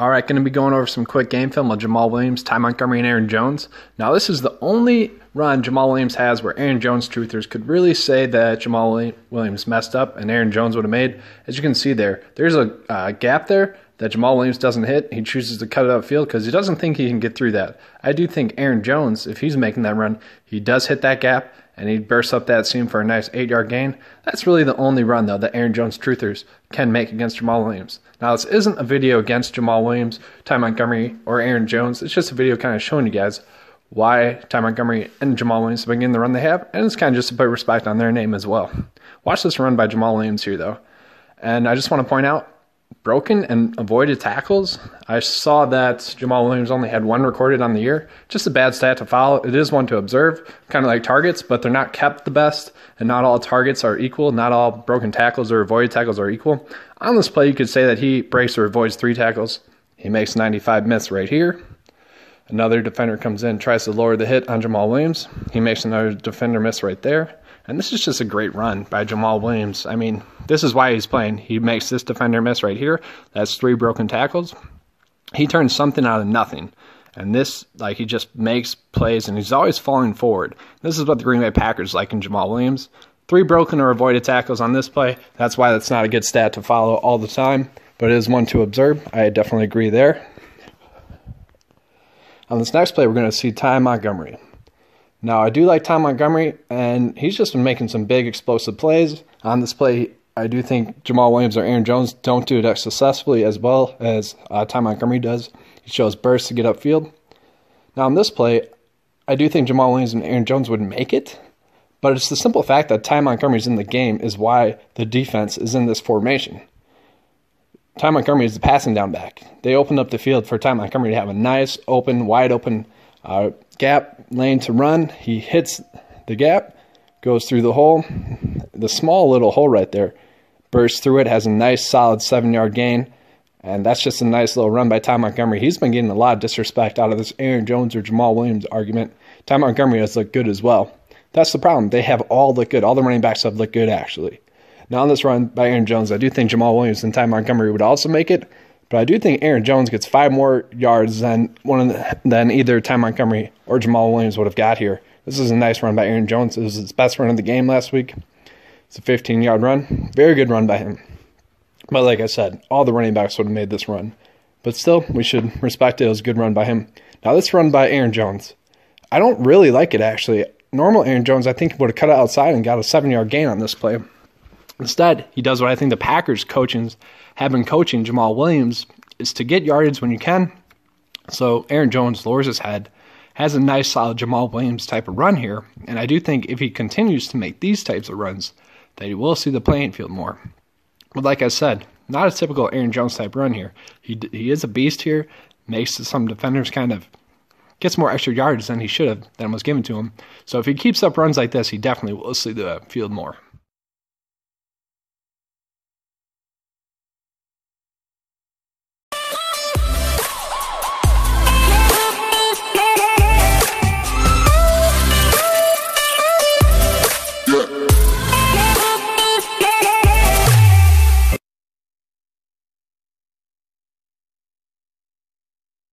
All right, going to be going over some quick game film of Jamaal Williams, Ty Montgomery, and Aaron Jones. Now, this is the only run Jamaal Williams has where Aaron Jones truthers could really say that Jamaal Williams messed up and Aaron Jones would have made. As you can see there, there's a uh, gap there that Jamaal Williams doesn't hit. He chooses to cut it upfield because he doesn't think he can get through that. I do think Aaron Jones, if he's making that run, he does hit that gap and he bursts up that seam for a nice eight yard gain. That's really the only run, though, that Aaron Jones truthers can make against Jamaal Williams. Now, this isn't a video against Jamaal Williams, Ty Montgomery, or Aaron Jones. It's just a video kind of showing you guys why Ty Montgomery and Jamaal Williams have been getting the run they have, and it's kind of just to put respect on their name as well. Watch this run by Jamaal Williams here, though. And I just want to point out broken and avoided tackles. I saw that Jamaal Williams only had one recorded on the year. Just a bad stat to follow. It is one to observe, kind of like targets, but they're not kept the best, and not all targets are equal. Not all broken tackles or avoided tackles are equal. On this play, you could say that he breaks or avoids three tackles. He makes 95 miss right here. Another defender comes in, tries to lower the hit on Jamaal Williams. He makes another defender miss right there. And this is just a great run by Jamaal Williams. I mean, this is why he's playing. He makes this defender miss right here. That's three broken tackles. He turns something out of nothing. And this, like, he just makes plays and he's always falling forward. This is what the Green Bay Packers like in Jamaal Williams. Three broken or avoided tackles on this play. That's why that's not a good stat to follow all the time, but it is one to observe. I definitely agree there. On this next play, we're going to see Ty Montgomery. Now, I do like Ty Montgomery, and he's just been making some big explosive plays. On this play, I do think Jamaal Williams or Aaron Jones don't do it as successfully as well as uh, Ty Montgomery does. He shows bursts to get upfield. Now, on this play, I do think Jamaal Williams and Aaron Jones would make it, but it's the simple fact that Ty Montgomery is in the game is why the defense is in this formation. Ty Montgomery is the passing down back. They opened up the field for Ty Montgomery to have a nice, open, wide open uh, gap lane to run. He hits the gap, goes through the hole, the small little hole right there, bursts through it, has a nice solid seven yard gain. And that's just a nice little run by Ty Montgomery. He's been getting a lot of disrespect out of this Aaron Jones or Jamaal Williams argument. Ty Montgomery has looked good as well. That's the problem. They have all looked good. All the running backs have looked good, actually. Now, on this run by Aaron Jones, I do think Jamaal Williams and Ty Montgomery would also make it. But I do think Aaron Jones gets five more yards than one the, than either Ty Montgomery or Jamaal Williams would have got here. This is a nice run by Aaron Jones. It was his best run of the game last week. It's a 15 yard run. Very good run by him. But like I said, all the running backs would have made this run. But still, we should respect it. It was a good run by him. Now, this run by Aaron Jones. I don't really like it, actually. Normal Aaron Jones, I think, would have cut it outside and got a seven yard gain on this play. Instead, he does what I think the Packers coaching have been coaching Jamaal Williams is to get yardage when you can. So Aaron Jones lowers his head, has a nice solid Jamaal Williams type of run here, and I do think if he continues to make these types of runs, that he will see the playing field more. But like I said, not a typical Aaron Jones type run here. He he is a beast here, makes some defenders kind of gets more extra yards than he should have than was given to him. So if he keeps up runs like this, he definitely will see the field more.